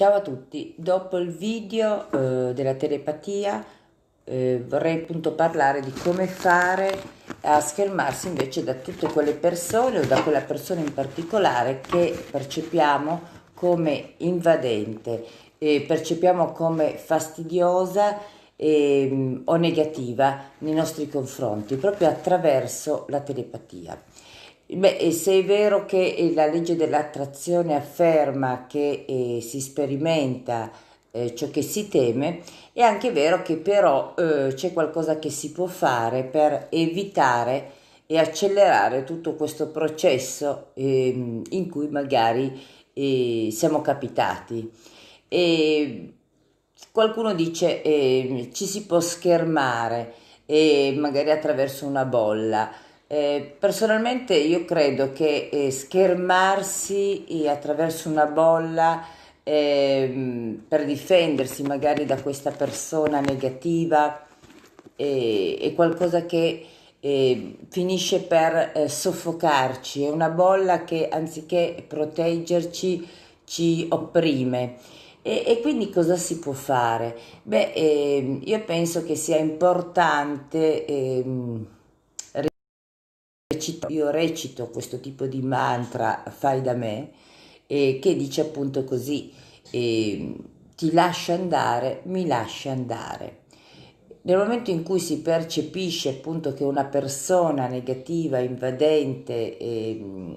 Ciao a tutti, dopo il video eh, della telepatia eh, vorrei appunto parlare di come fare a schermarsi invece da tutte quelle persone o da quella persona in particolare che percepiamo come invadente, eh, percepiamo come fastidiosa eh, o negativa nei nostri confronti, proprio attraverso la telepatia. Beh, se è vero che eh, la legge dell'attrazione afferma che eh, si sperimenta eh, ciò che si teme, è anche vero che però eh, c'è qualcosa che si può fare per evitare e accelerare tutto questo processo ehm, in cui magari eh, siamo capitati. E qualcuno dice ehm, ci si può schermare magari attraverso una bolla. Eh, personalmente io credo che eh, schermarsi eh, attraverso una bolla ehm, per difendersi magari da questa persona negativa eh, è qualcosa che eh, finisce per eh, soffocarci, è una bolla che anziché proteggerci ci opprime. E, e, quindi cosa si può fare? Beh, eh, io penso che sia importante eh, recito, io recito questo tipo di mantra fai da me eh, che dice appunto così eh, ti lascia andare, mi lascia andare. Nel momento in cui si percepisce appunto che una persona negativa, invadente, eh,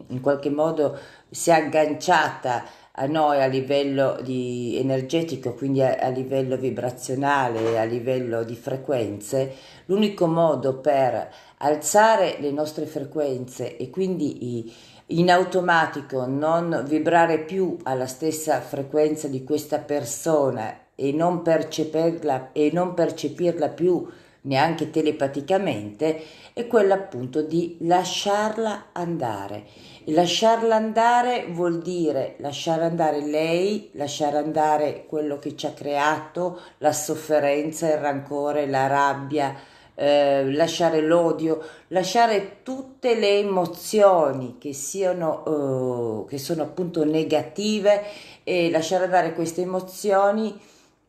in qualche modo si è agganciata a noi a livello di energetico, quindi a, a livello vibrazionale, a livello di frequenze, l'unico modo per alzare le nostre frequenze e quindi in automatico non vibrare più alla stessa frequenza di questa persona e non percepirla, e non percepirla più neanche telepaticamente, è quella appunto di lasciarla andare. E lasciarla andare vuol dire lasciare andare lei, lasciare andare quello che ci ha creato, la sofferenza, il rancore, la rabbia, eh, lasciare l'odio, lasciare tutte le emozioni che siano, eh, che sono appunto negative e lasciare andare queste emozioni,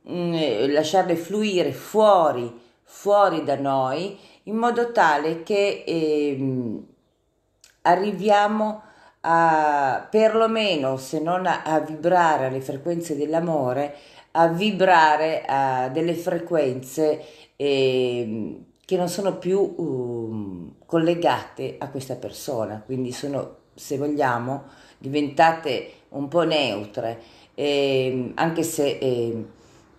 mh, mm, lasciarle fluire fuori, fuori da noi, in modo tale che eh, arriviamo a perlomeno, se non a, a vibrare alle frequenze dell'amore, a vibrare a delle frequenze eh, che non sono più uh, collegate a questa persona, quindi sono, se vogliamo, diventate un po' neutre, eh, anche se eh,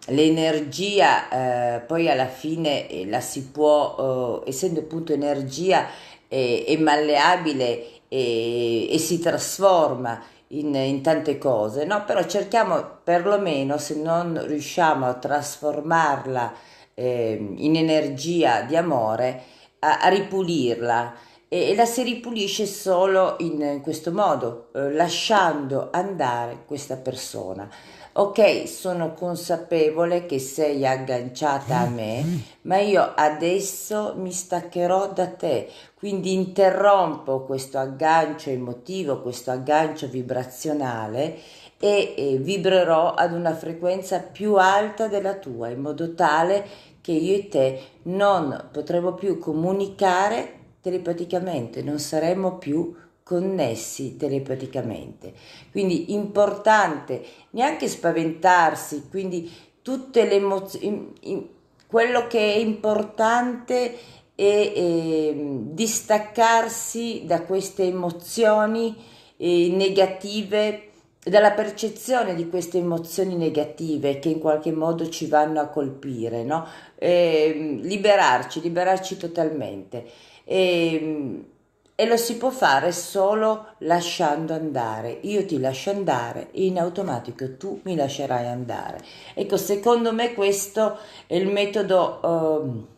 l'energia eh, poi alla fine eh, la si può, eh, essendo appunto energia, è malleabile e, e, si trasforma in, in tante cose, no? però cerchiamo perlomeno, se non riusciamo a trasformarla, eh, in energia di amore a, a ripulirla e, e, la si ripulisce solo in, in questo modo, eh, lasciando andare questa persona. Ok, sono consapevole che sei agganciata a me, ma io adesso mi staccherò da te, quindi interrompo questo aggancio emotivo, questo aggancio vibrazionale e, e vibrerò ad una frequenza più alta della tua, in modo tale che io e te non potremo più comunicare telepaticamente, non saremo più connessi telepaticamente. Quindi importante neanche spaventarsi, quindi tutte le emozioni, quello che è importante è, è ehm, distaccarsi da queste emozioni eh, negative dalla percezione di queste emozioni negative che in qualche modo ci vanno a colpire, no? E, liberarci, liberarci totalmente. E, e lo si può fare solo lasciando andare. Io ti lascio andare in automatico tu mi lascerai andare. Ecco, secondo me questo è il metodo eh,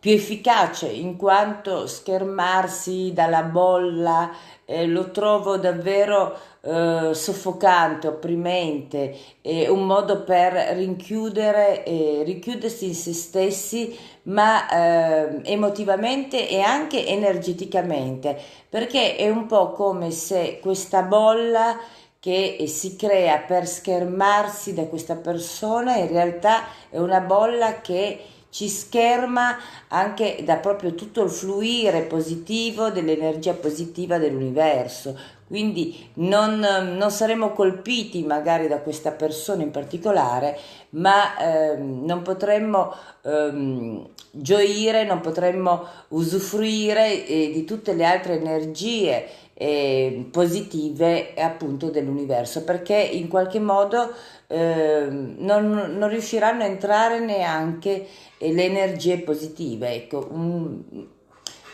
più efficace in quanto schermarsi dalla bolla eh, lo trovo davvero eh, soffocante, opprimente, è un modo per rinchiudere, eh, richiudersi in se stessi, ma eh, emotivamente e anche energeticamente, perché è un po' come se questa bolla che si crea per schermarsi da questa persona in realtà è una bolla che ci scherma anche da proprio tutto il fluire positivo dell'energia positiva dell'universo. Quindi non, non saremo colpiti magari da questa persona in particolare, ma ehm, non potremmo ehm, gioire, non potremmo usufruire eh, di tutte le altre energie eh, positive appunto dell'universo perché in qualche modo eh, non, non, riusciranno a entrare neanche le energie positive. Ecco un,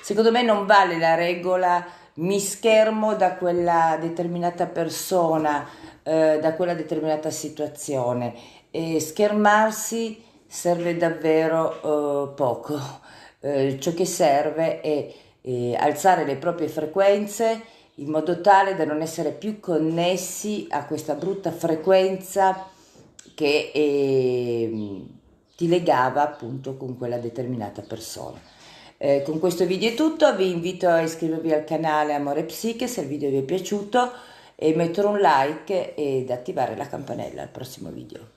secondo me non vale la regola mi schermo da quella determinata persona eh, da quella determinata situazione e schermarsi serve davvero eh, poco eh, ciò che serve è alzare le proprie frequenze in modo tale da non essere più connessi a questa brutta frequenza che eh, ti legava appunto con quella determinata persona. Eh, con questo video è tutto, vi invito a iscrivervi al canale Amore Psiche se il video vi è piaciuto e mettere un like ed attivare la campanella al prossimo video.